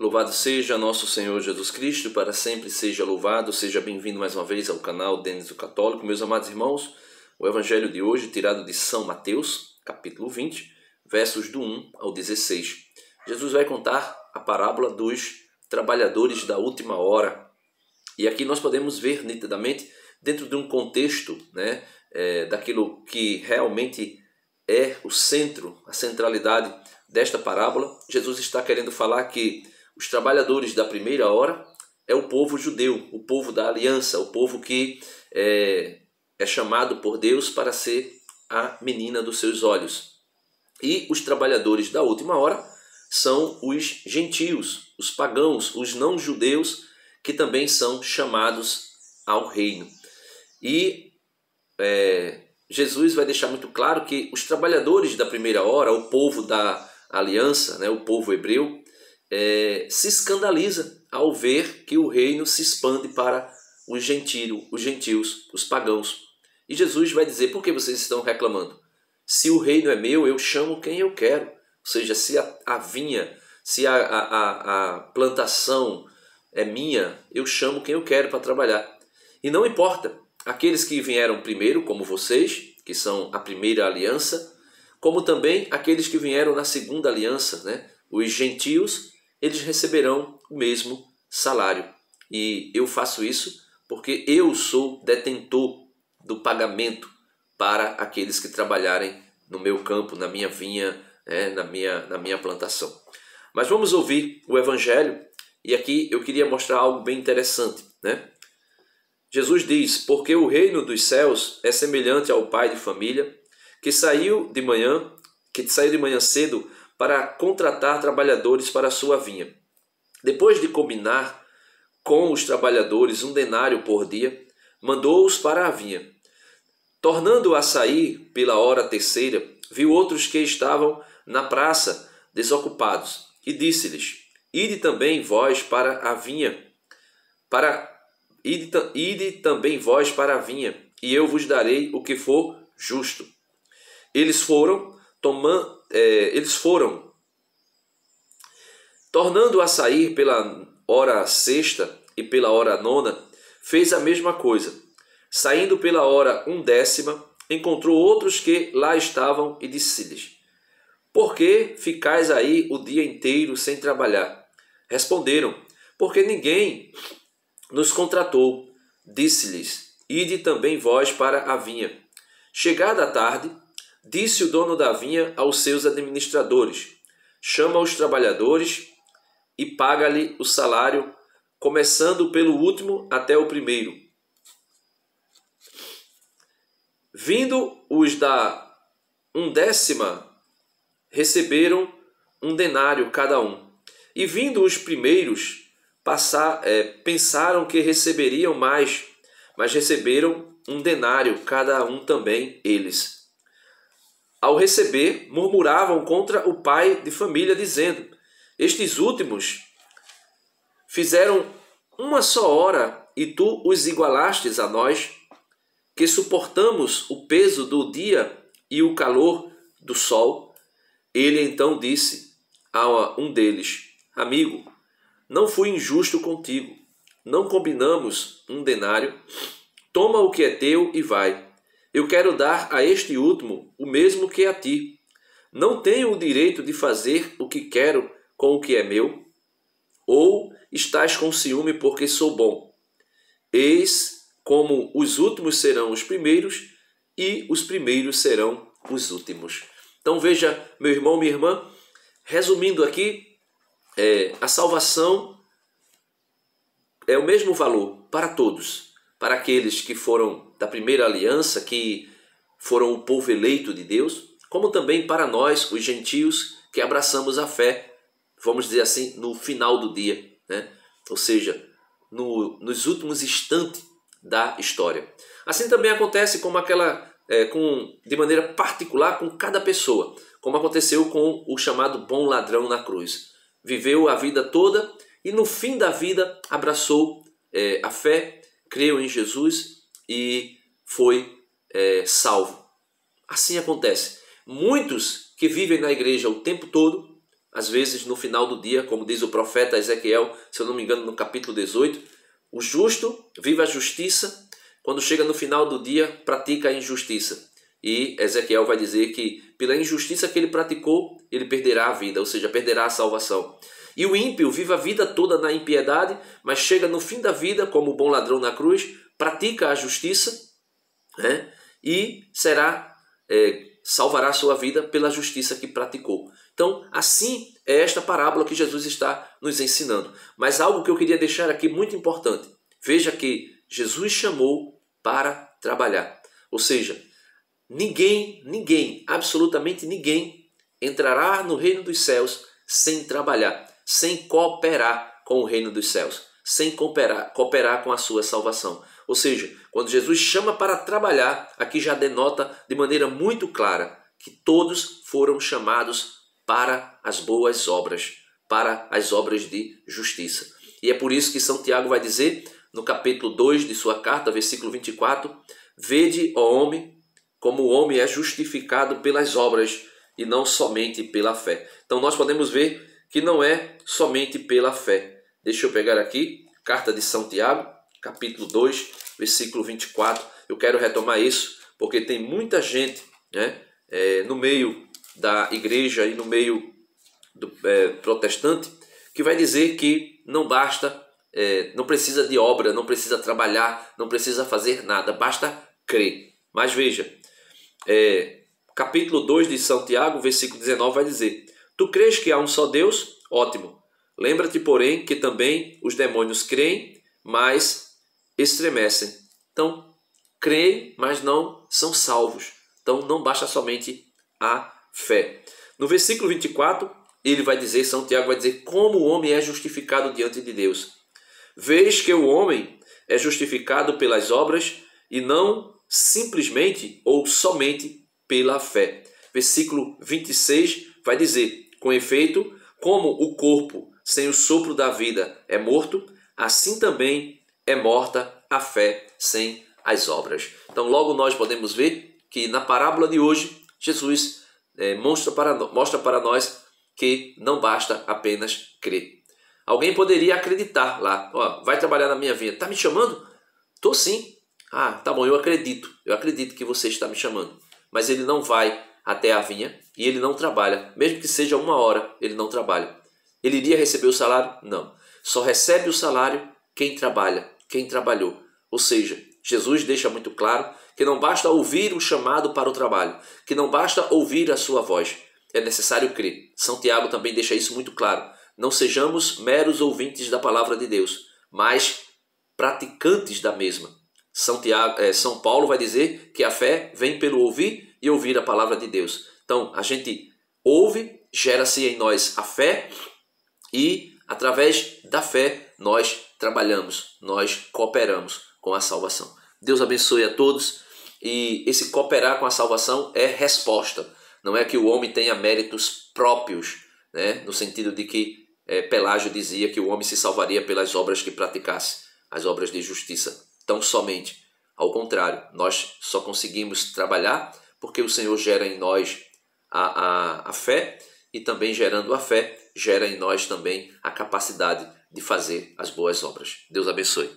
Louvado seja nosso Senhor Jesus Cristo, para sempre seja louvado. Seja bem-vindo mais uma vez ao canal Denis do Católico. Meus amados irmãos, o evangelho de hoje, tirado de São Mateus, capítulo 20, versos do 1 ao 16. Jesus vai contar a parábola dos trabalhadores da última hora. E aqui nós podemos ver nitidamente, dentro de um contexto né, é, daquilo que realmente é o centro, a centralidade desta parábola, Jesus está querendo falar que os trabalhadores da primeira hora é o povo judeu, o povo da aliança, o povo que é, é chamado por Deus para ser a menina dos seus olhos. E os trabalhadores da última hora são os gentios, os pagãos, os não-judeus, que também são chamados ao reino. E é, Jesus vai deixar muito claro que os trabalhadores da primeira hora, o povo da aliança, né, o povo hebreu, é, se escandaliza ao ver que o reino se expande para os, gentio, os gentios, os pagãos. E Jesus vai dizer: por que vocês estão reclamando? Se o reino é meu, eu chamo quem eu quero. Ou seja, se a, a vinha, se a, a, a plantação é minha, eu chamo quem eu quero para trabalhar. E não importa, aqueles que vieram primeiro, como vocês, que são a primeira aliança, como também aqueles que vieram na segunda aliança, né? os gentios eles receberão o mesmo salário. E eu faço isso porque eu sou detentor do pagamento para aqueles que trabalharem no meu campo, na minha vinha, né, na, minha, na minha plantação. Mas vamos ouvir o Evangelho e aqui eu queria mostrar algo bem interessante. Né? Jesus diz: Porque o reino dos céus é semelhante ao pai de família que saiu de manhã, que saiu de manhã cedo para contratar trabalhadores para sua vinha. Depois de combinar com os trabalhadores um denário por dia, mandou-os para a vinha. Tornando a sair pela hora terceira, viu outros que estavam na praça desocupados e disse-lhes: Ide também vós para a vinha, para ide, ide também vós para a vinha, e eu vos darei o que for justo. Eles foram tomando é, eles foram, tornando a sair pela hora sexta e pela hora nona, fez a mesma coisa. Saindo pela hora undécima, encontrou outros que lá estavam e disse-lhes: Por que ficais aí o dia inteiro sem trabalhar? Responderam: Porque ninguém nos contratou. Disse-lhes: Ide também vós para a vinha. Chegada a tarde, Disse o dono da vinha aos seus administradores: Chama os trabalhadores e paga-lhe o salário, começando pelo último até o primeiro. Vindo os da undécima, receberam um denário cada um. E vindo os primeiros, passar, é, pensaram que receberiam mais, mas receberam um denário cada um também eles. Ao receber, murmuravam contra o pai de família, dizendo: Estes últimos fizeram uma só hora e tu os igualastes a nós, que suportamos o peso do dia e o calor do sol. Ele então disse a um deles: Amigo, não fui injusto contigo. Não combinamos um denário? Toma o que é teu e vai. Eu quero dar a este último o mesmo que a ti. Não tenho o direito de fazer o que quero com o que é meu? Ou estás com ciúme porque sou bom? Eis como os últimos serão os primeiros e os primeiros serão os últimos. Então veja, meu irmão, minha irmã, resumindo aqui, é, a salvação é o mesmo valor para todos para aqueles que foram da primeira aliança, que foram o povo eleito de Deus, como também para nós, os gentios, que abraçamos a fé, vamos dizer assim, no final do dia, né? ou seja, no, nos últimos instantes da história. Assim também acontece como aquela, é, com, de maneira particular com cada pessoa, como aconteceu com o chamado bom ladrão na cruz. Viveu a vida toda e no fim da vida abraçou é, a fé creu em Jesus e foi é, salvo. Assim acontece. Muitos que vivem na igreja o tempo todo às vezes no final do dia, como diz o profeta Ezequiel, se eu não me engano, no capítulo 18, o justo vive a justiça, quando chega no final do dia, pratica a injustiça. E Ezequiel vai dizer que pela injustiça que ele praticou, ele perderá a vida, ou seja, perderá a salvação. E o ímpio vive a vida toda na impiedade, mas chega no fim da vida, como bom ladrão na cruz, pratica a justiça né? e será é, salvará sua vida pela justiça que praticou. Então, assim é esta parábola que Jesus está nos ensinando. Mas algo que eu queria deixar aqui muito importante. Veja que Jesus chamou para trabalhar. Ou seja, ninguém, ninguém, absolutamente ninguém entrará no reino dos céus sem trabalhar, sem cooperar com o reino dos céus, sem cooperar, cooperar com a sua salvação. Ou seja, quando Jesus chama para trabalhar, aqui já denota de maneira muito clara que todos foram chamados para as boas obras, para as obras de justiça. E é por isso que São Tiago vai dizer, no capítulo 2 de sua carta, versículo 24: Vede, ó homem, como o homem é justificado pelas obras e não somente pela fé. Então nós podemos ver que não é somente pela fé. Deixa eu pegar aqui, carta de São Tiago, capítulo 2, versículo 24. Eu quero retomar isso, porque tem muita gente né, é, no meio da igreja e no meio do é, protestante que vai dizer que não basta, é, não precisa de obra, não precisa trabalhar, não precisa fazer nada, basta crer. Mas veja, é, capítulo 2 de São Tiago, versículo 19, vai dizer: Tu crês que há um só Deus? Ótimo. Lembra-te, porém, que também os demônios creem, mas estremecem. Então, creem, mas não são salvos. Então, não basta somente a fé. No versículo 24, ele vai dizer, São Tiago vai dizer, como o homem é justificado diante de Deus. Vês que o homem é justificado pelas obras e não simplesmente ou somente pela fé. Versículo 26 vai dizer: Com efeito, como o corpo sem o sopro da vida é morto, assim também é morta a fé sem as obras. Então, logo nós podemos ver que na parábola de hoje, Jesus é, mostra, para, mostra para nós que não basta apenas crer. Alguém poderia acreditar lá, ó, vai trabalhar na minha vida, tá me chamando? Tô sim. Ah, tá bom, eu acredito, eu acredito que você está me chamando. Mas ele não vai até a vinha e ele não trabalha, mesmo que seja uma hora, ele não trabalha. Ele iria receber o salário? Não. Só recebe o salário quem trabalha, quem trabalhou. Ou seja, Jesus deixa muito claro que não basta ouvir o chamado para o trabalho, que não basta ouvir a sua voz, é necessário crer. São Tiago também deixa isso muito claro. Não sejamos meros ouvintes da palavra de Deus, mas praticantes da mesma. São, Tiago, é, São Paulo vai dizer que a fé vem pelo ouvir e ouvir a palavra de Deus. Então, a gente ouve, gera-se em nós a fé e, através da fé, nós trabalhamos, nós cooperamos com a salvação. Deus abençoe a todos. E esse cooperar com a salvação é resposta. Não é que o homem tenha méritos próprios, né? no sentido de que é, Pelágio dizia que o homem se salvaria pelas obras que praticasse, as obras de justiça. Tão somente. Ao contrário, nós só conseguimos trabalhar porque o Senhor gera em nós a, a, a fé e também gerando a fé, gera em nós também a capacidade de fazer as boas obras. Deus abençoe.